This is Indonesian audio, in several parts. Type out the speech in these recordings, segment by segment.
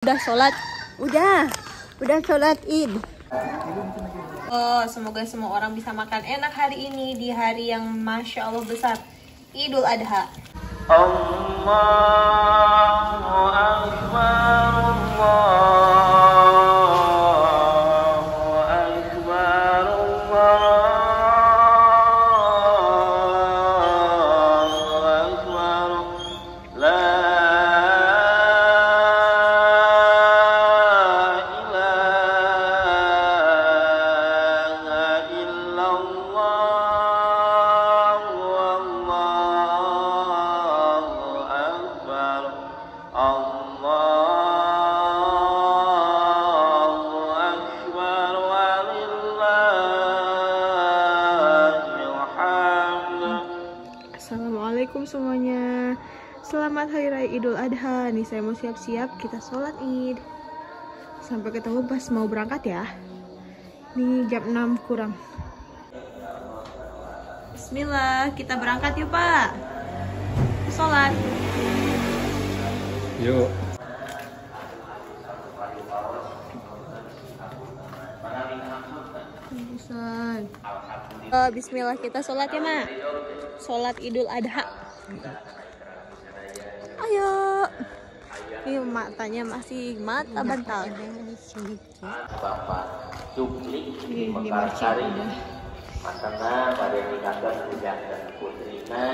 Udah sholat? Udah, udah sholat id. Oh, semoga semua orang bisa makan enak hari ini di hari yang masya Allah besar, Idul Adha. Allahu Akbar Allahu Assalamualaikum semuanya Selamat Hari Raya Idul Adha Nih saya mau siap-siap kita sholat id Sampai ketemu pas mau berangkat ya Nih jam 6 kurang Bismillah, kita berangkat yuk Pak. Sholat. Yuk. Ustaz. Eh, Bismillah kita sholat ya Mak. Sholat Idul Adha. Ayo. Ini matanya masih mata bantal. Bapak Cuklik di Di Mekarsari udah. Masana pada nikahkan Bujang dan Putrina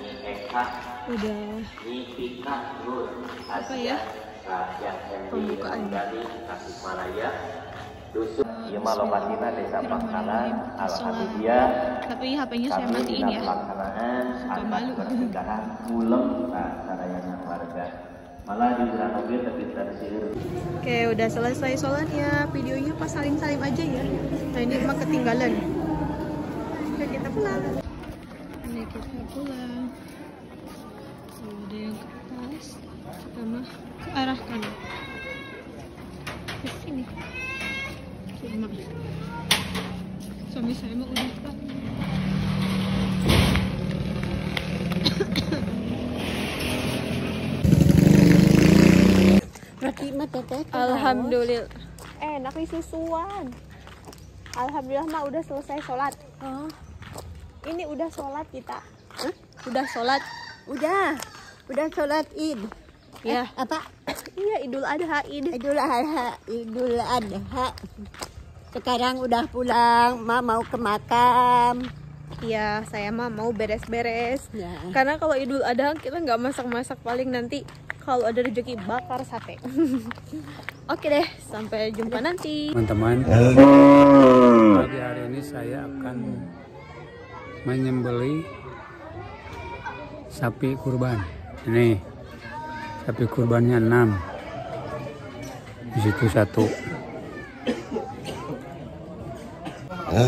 Ni Eka Udah Pika Nur Apa ya? Yang Pembukaan. dari Tasikmalaya Dusun Yema Lokatina Desa Pangkalan Alhamdulillah. Tapi HP-nya saya matiin ya. Pelaksanaan atas pernikahan Ulem Nah, sarayana keluarga. Malah di bulan mobil tapi tersihir Oke udah selesai sholatnya. Videonya pas saling-salim aja ya. Nah ini emang ketinggalan. Oke kita pulang. Ini kita pulang. Ada yang ke atas. Kita mah ke arah kanan Ke sini Cuma Saya mah udah. Alhamdulillah Enak nih susuan Alhamdulillah mah udah selesai sholat Oh, Ini udah sholat kita Hah? Udah sholat? udah, udah sholat id. Ya Eh, apa? Iya Idul Adha Id Idul Adha, Idul Adha. Sekarang udah pulang, ma mau ke makam. Iya saya mah mau beres-beres Ya. Karena kalau Idul Adha kita nggak masak-masak paling nanti kalau ada rezeki bakar sate Oke deh sampai jumpa nanti Teman-teman, pagi hari ini saya akan menyembeli sapi kurban. Ini sapi kurbannya 6. Di situ satu. Nah,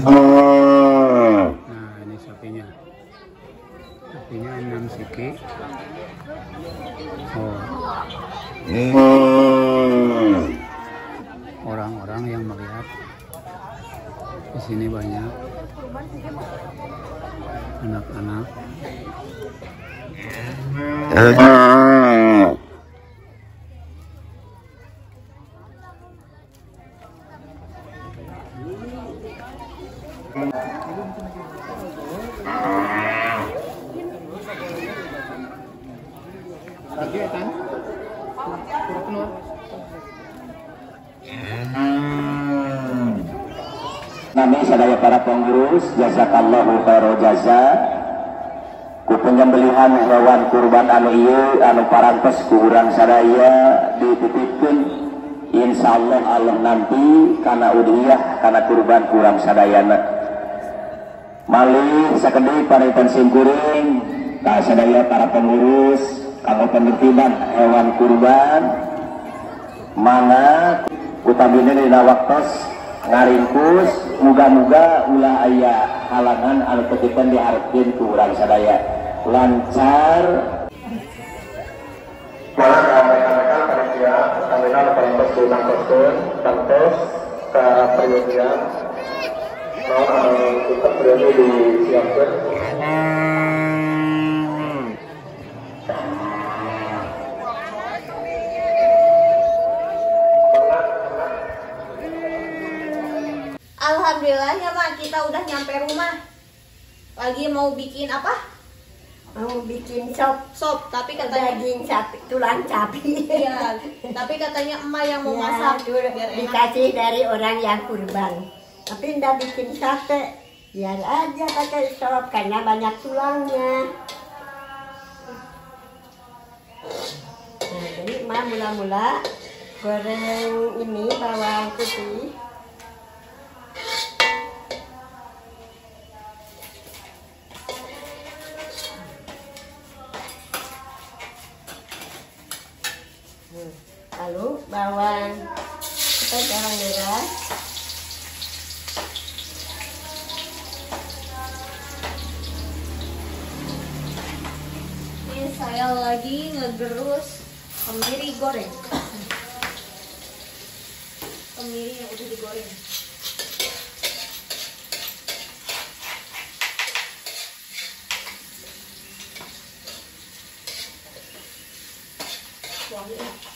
ini sapinya. Sapinya 6 siki. Oh. Orang-orang yang melihat di sini banyak anak-anak. Nami sadaya para pengurus jazakallahu khairal jaza. Ku penyembelihan hewan kurban anu ieu anu parantos ku urang sadaya dititipkeun. Insyaallah Allah nanti kana udhiyah kana kurban kurang sadayana malih sakedei paritan simkuring ka sadaya para pengurus kanggo penertiban hewan kurban. Mangga utamina dina waktos ngaringkus muga-muga ulah aya halangan anu petipan diharapkeun ku urang sadaya. Lancar. Para rekan-rekan panitia, kami kantos ditangkoskeun, kantos ke periodian, mau kita periode disiapkan. Nyampe rumah. Lagi mau bikin apa? Mau bikin sop Sop, tapi katanya daging sapi, tulang sapi. Iya, tapi katanya emak yang mau Ya, masak itu biar enak. dikasih dari orang yang kurban. Tapi ndak bikin sate. Biar aja pakai sop karena banyak tulangnya. Nah, jadi emak mula-mula goreng ini bawang putih. Bawang apa bawang merah. Ini saya lagi ngegerus kemiri goreng. Kemiri yang udah digoreng. Wangi.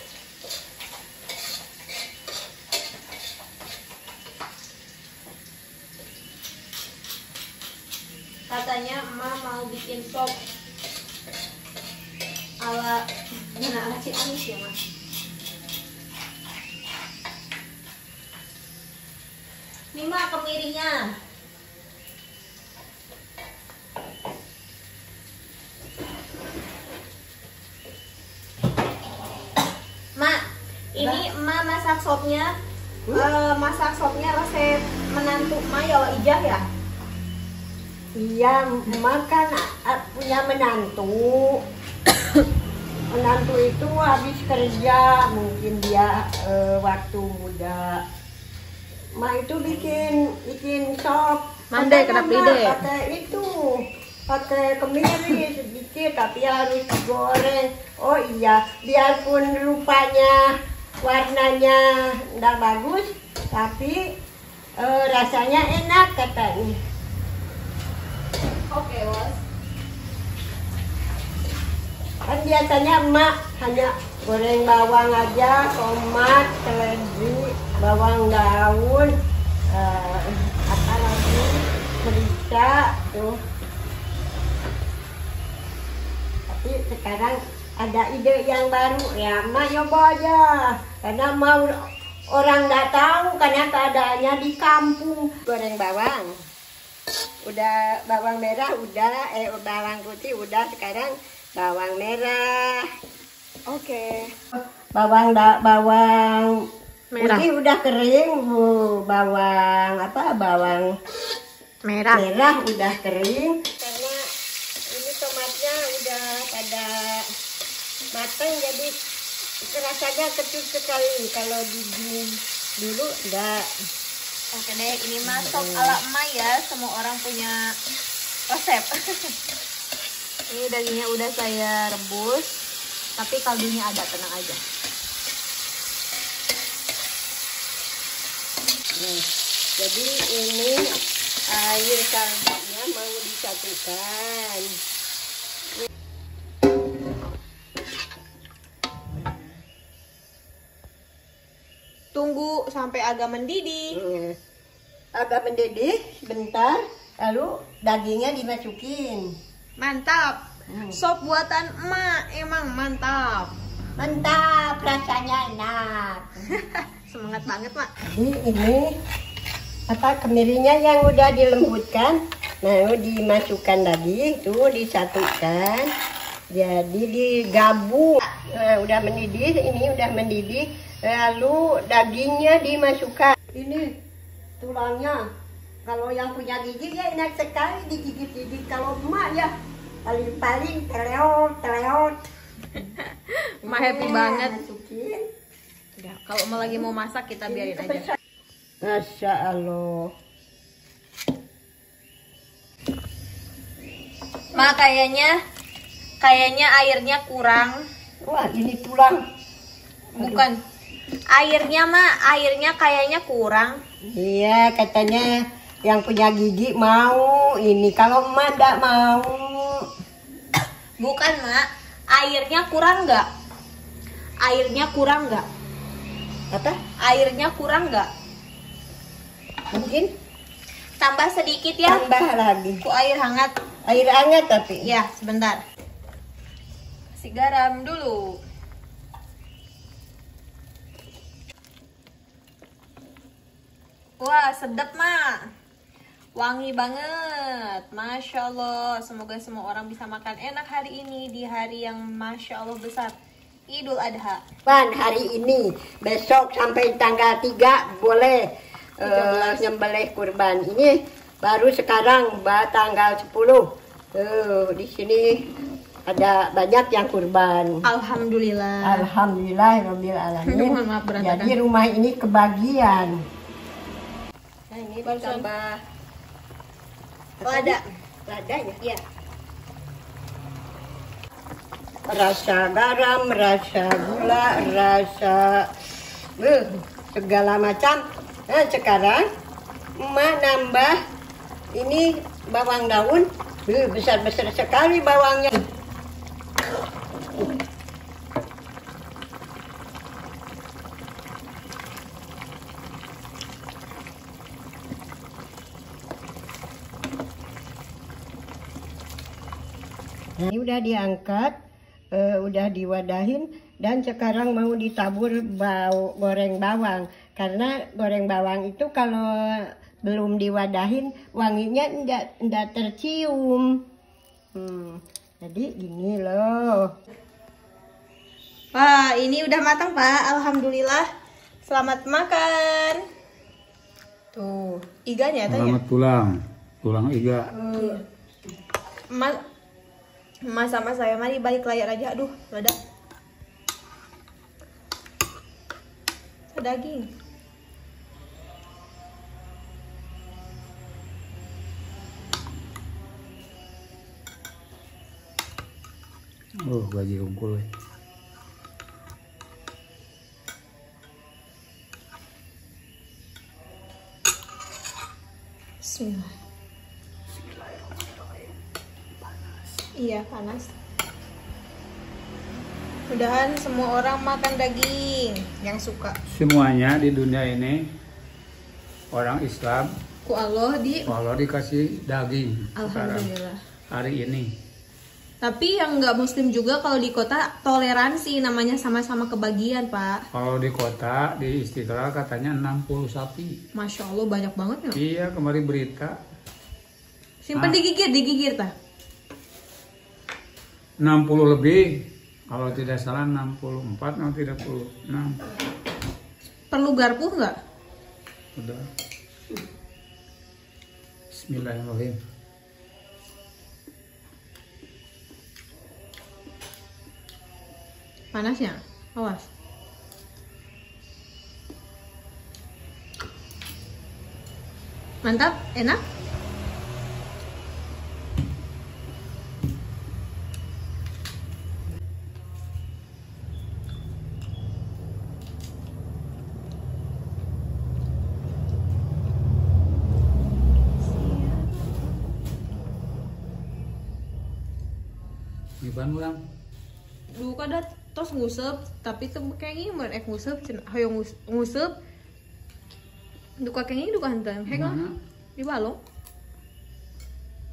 Katanya emak mau bikin sop ala mana ala si Anis ya mas? Ini mah kemirinya mak ini emak masak sopnya eh, masak sopnya resep menantu emak ya ijah ya Iya, makan punya menantu. menantu itu habis kerja, mungkin dia eh, waktu muda. Ma itu bikin bikin sop. Mandai, kenapa ide? Pakai itu, pakai kemiri sedikit, tapi harus digoreng. Oh iya, biarpun rupanya warnanya nggak bagus, tapi eh, rasanya enak katanya. Oke was Kan biasanya emak hanya goreng bawang aja, tomat, seledri, bawang daun, eh, apa lagi, merica, tuh. Tapi sekarang ada ide yang baru, ya emak nyoba aja. Karena mau orang nggak tahu karena keadaannya di kampung. Goreng bawang, udah bawang merah udah, eh bawang putih udah sekarang bawang merah. Oke. Bawang da, bawang Merah. putih udah kering, Bu. bawang apa? Bawang Merah. merah udah kering. Karena ini tomatnya udah pada matang jadi rasanya kecut sekali. Kalau di- dulu enggak. Oke deh, ini mah sop ala emak ya. Semua orang punya resep. ini dagingnya udah saya rebus, tapi kaldunya ada, tenang aja. Nah, jadi ini air kaldunya mau disatukan. Tunggu sampai agak mendidih. Hmm. Agak mendidih sebentar, lalu dagingnya dimasukin. Mantap. Hmm. Sop buatan emak emang mantap. Mantap, rasanya enak. Semangat banget, Mak. Jadi ini apa kemirinya yang udah dilembutkan, nah dimasukkan lagi, itu disatukan, jadi digabung. Nah, udah mendidih, ini udah mendidih, lalu dagingnya dimasukkan. Ini tulangnya, kalau yang punya gigi ya enak sekali digigit-gigit. Kalau emak ya paling-paling teleot, teleot. Emak happy Nah, banget. Masukin. Udah, kalau emak lagi mau masak kita biarin aja. Masya Allah. Mak kayaknya kayaknya airnya kurang. Wah, ini tulang. Bukan. Airnya mah airnya kayaknya kurang. Iya, katanya yang punya gigi mau ini. Kalau emak enggak mau. Bukan, Mak. Airnya kurang nggak? Airnya kurang nggak? Apa? Airnya kurang nggak? Mungkin? tambah sedikit ya. Tambah lagi. Ku air hangat. Air hangat tapi. Ya, sebentar. Kasih garam dulu. Wah, sedap, Mak. Wangi banget. Masya Allah. Semoga semua orang bisa makan enak hari ini di hari yang Masya Allah besar. Idul Adha. Pan hari ini, besok sampai tanggal 3 boleh eh, nyembelih kurban. Ini baru sekarang bah, tanggal 10. Tuh, di sini ada banyak yang kurban. Alhamdulillah. Alhamdulillah berantakan. Jadi rumah ini kebagian. Nah ini Barusan. ditambah Lada. lada ya? Iya. Rasa garam, rasa gula, rasa eh, segala macam. Nah sekarang emak nambah ini bawang daun. Eh, besar-besar sekali bawangnya. Ini udah diangkat, eh, udah diwadahin, dan sekarang mau ditabur bau goreng bawang. Karena goreng bawang itu kalau belum diwadahin, wanginya enggak, enggak tercium. Hmm, jadi gini loh. Wah, ini udah matang, Pak. Alhamdulillah. Selamat makan. Tuh, iganya tanya. Selamat pulang. Pulang iga. Mas, Mas sama saya mari balik layar aja. Aduh, lada. Daging. Oh, gaji unggul. we. Panas. Mudahan semua orang makan daging yang suka. Semuanya di dunia ini orang Islam Ku Allah di Allah dikasih daging sekarang Alhamdulillah. hari ini. Tapi yang nggak muslim juga kalau di kota toleransi namanya sama-sama kebagian, Pak. Kalau di kota di Istiqlal katanya 60 sapi. Masya Allah banyak banget ya. Iya, kemarin berita Simpen Ah. digigit, digigit ta. 60 lebih. Kalau tidak salah 64 atau 36. Perlu garpu nggak? Udah. Bismillahirrahmanirrahim. Panasnya, awas. Mantap, enak. Gimana ulang? Dulu kada tos ngusep, tapi tuh kayak mer ek ngusep, ngus- ngusep. Duka kayak duka henteu, hek lah. Di balong.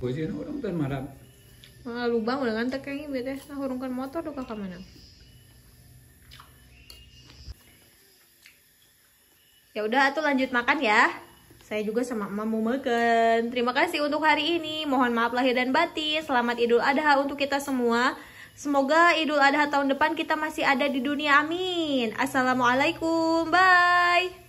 Bojina orang tuh marah. Nah, lubang udah ngantek kayak gini bete. Nah, hurungkan motor duka ke mana? Ya udah, tuh lanjut makan ya. Saya juga sama emak mau makan. Terima kasih untuk hari ini. Mohon maaf lahir dan batin. Selamat Idul Adha untuk kita semua. Semoga Idul Adha tahun depan kita masih ada di dunia. Amin. Assalamualaikum. Bye.